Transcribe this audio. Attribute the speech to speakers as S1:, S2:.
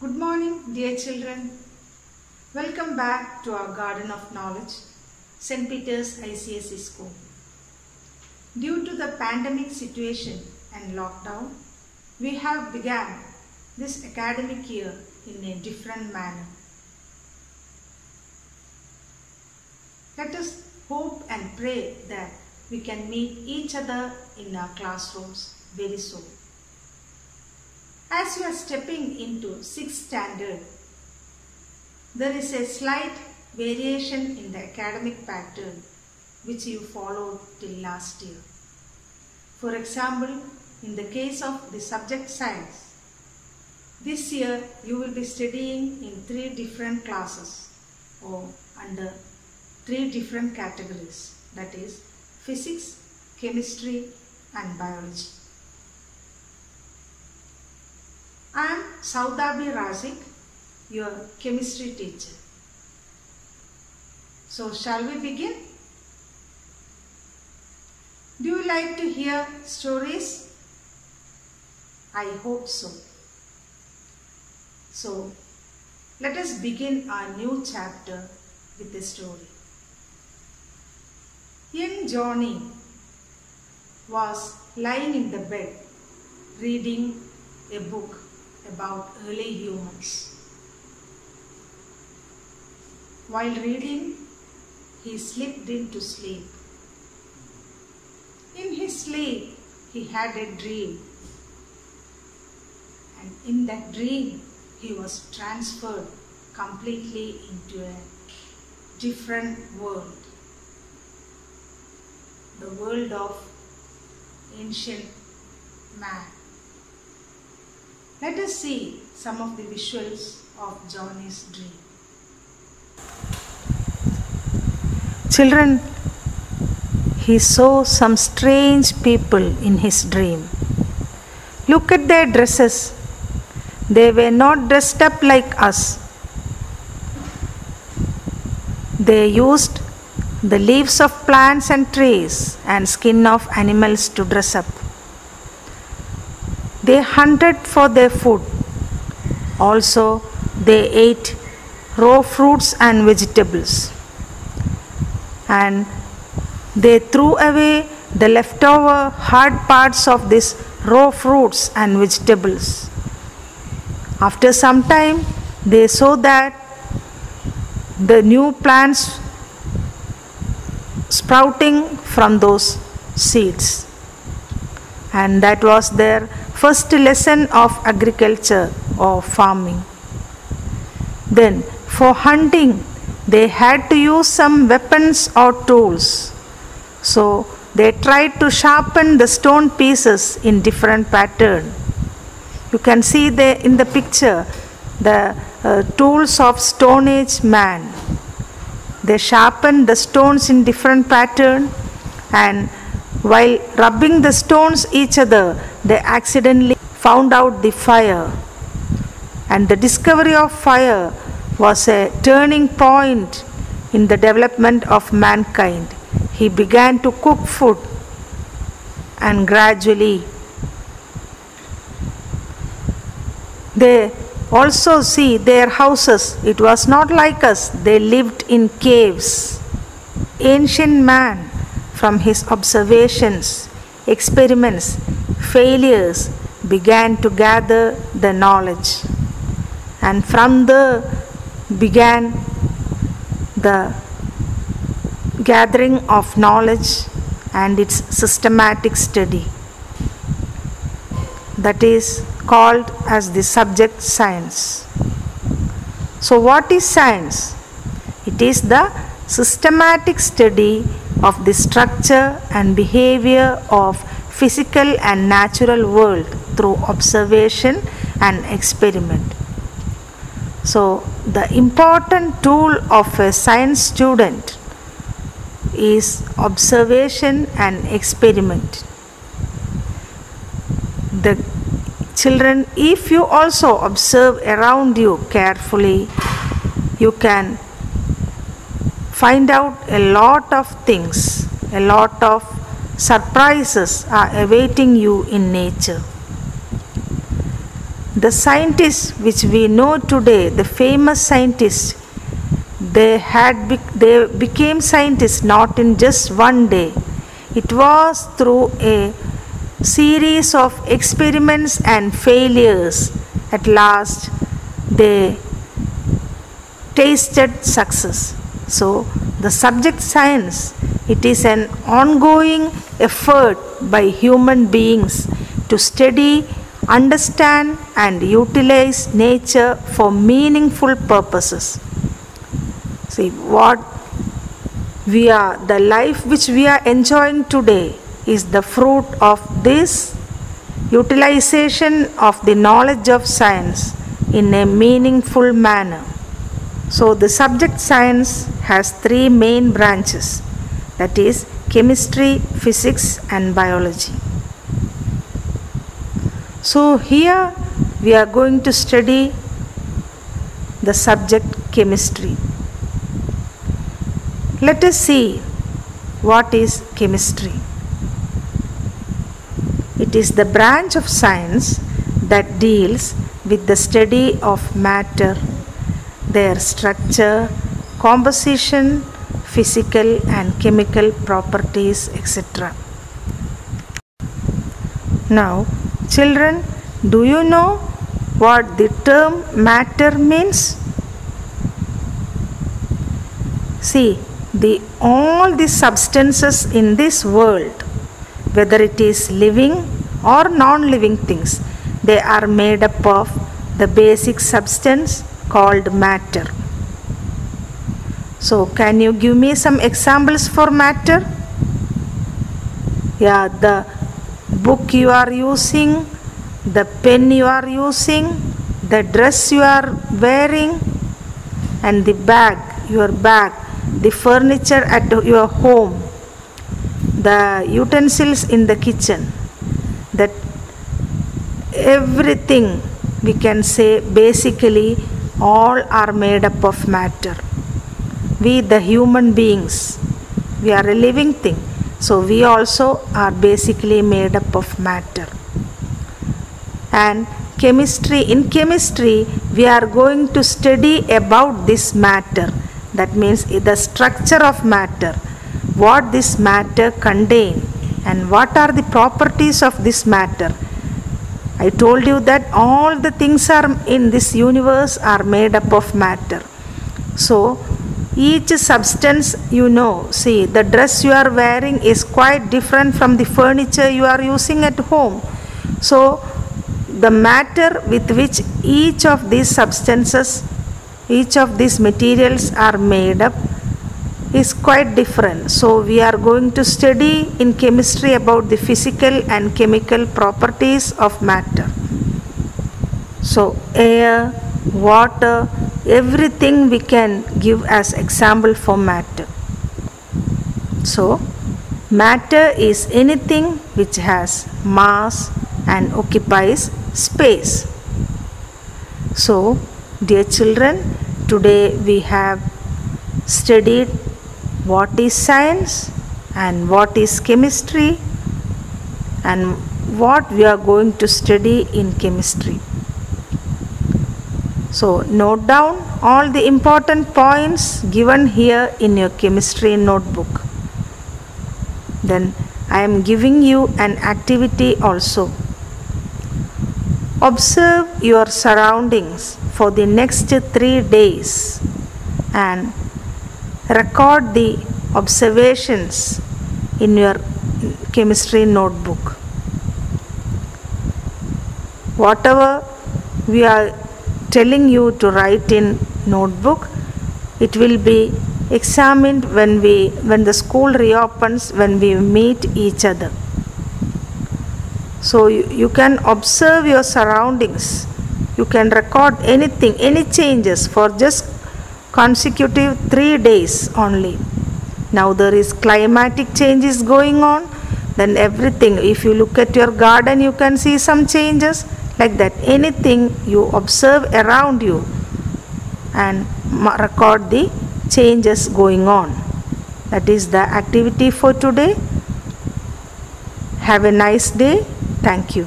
S1: Good morning, dear children. Welcome back to our Garden of Knowledge, St. Peter's ICSE School. Due to the pandemic situation and lockdown, we have begun this academic year in a different manner. Let us hope and pray that we can meet each other in our classrooms very soon. As you are stepping into 6th standard, there is a slight variation in the academic pattern which you followed till last year. For example, in the case of the subject science, this year you will be studying in three different classes or under three different categories that is physics, chemistry and biology. I am Saudabi Razik, your chemistry teacher. So shall we begin? Do you like to hear stories? I hope so. So let us begin our new chapter with a story. Young Johnny was lying in the bed reading a book about early humans. While reading, he slipped into sleep. In his sleep, he had a dream. And in that dream, he was transferred completely into a different world. The world of ancient man. Let us see some of the visuals of Johnny's dream.
S2: Children, he saw some strange people in his dream. Look at their dresses. They were not dressed up like us. They used the leaves of plants and trees and skin of animals to dress up. They hunted for their food. Also, they ate raw fruits and vegetables. And they threw away the leftover hard parts of these raw fruits and vegetables. After some time, they saw that the new plants sprouting from those seeds. And that was their first lesson of agriculture or farming. Then, for hunting, they had to use some weapons or tools. So, they tried to sharpen the stone pieces in different pattern. You can see the, in the picture the uh, tools of Stone Age man. They sharpened the stones in different pattern and while rubbing the stones each other, they accidentally found out the fire. And the discovery of fire was a turning point in the development of mankind. He began to cook food and gradually they also see their houses. It was not like us, they lived in caves. Ancient man from his observations, experiments, failures began to gather the knowledge. And from the began the gathering of knowledge and its systematic study. That is called as the subject science. So, what is science? It is the systematic study of the structure and behavior of physical and natural world through observation and experiment. So, the important tool of a science student is observation and experiment. The children, if you also observe around you carefully, you can find out a lot of things, a lot of surprises are awaiting you in nature. the scientists which we know today, the famous scientists, they had bec- they became scientists not in just one day. It was through a series of experiments and failures. At last, they tasted success. So, the subject science it is an ongoing effort by human beings to study, understand, and utilize nature for meaningful purposes. See what we are, the life which we are enjoying today is the fruit of this utilization of the knowledge of science in a meaningful manner. So, the subject science has three main branches that is, chemistry, physics, and biology. So, here we are going to study the subject chemistry. Let us see what is chemistry. It is the branch of science that deals with the study of matter, their structure, composition, physical and chemical properties, etc. Now, children, do you know what the term matter means? See, the all the substances in this world, whether it is living or non-living things, they are made up of the basic substance called matter. So, can you give me some examples for matter? Yeah, the book you are using, the pen you are using, the dress you are wearing, and the bag, your bag, the furniture at your home, the utensils in the kitchen, that everything we can say basically all are made up of matter. We the human beings we are a living thing. So we also are basically made up of matter. And chemistry in chemistry we are going to study about this matter. That means the structure of matter. What this matter contain and what are the properties of this matter i told you that all the things are in this universe are made up of matter. So each substance you know see the dress you are wearing is quite different from the furniture you are using at home. So the matter with which each of these substances each of these materials are made up is quite different. So we are going to study in chemistry about the physical and chemical properties of matter. So air water everything we can give as example for matter. So matter is anything which has mass and occupies space. So dear children today we have studied what is science and what is chemistry and what we are going to study in chemistry so note down all the important points given here in your chemistry notebook. Then I am giving you an activity also. Observe your surroundings for the next three days and record the observations in your chemistry notebook. Whatever we are telling you to write in notebook it will be examined when we when the school reopens when we meet each other so you, you can observe your surroundings you can record anything any changes for just consecutive 3 days only. Now there is climatic changes going on. Then everything if you look at your garden you can see some changes. Like that anything you observe around you and record the changes going on. That is the activity for today. Have a nice day. Thank you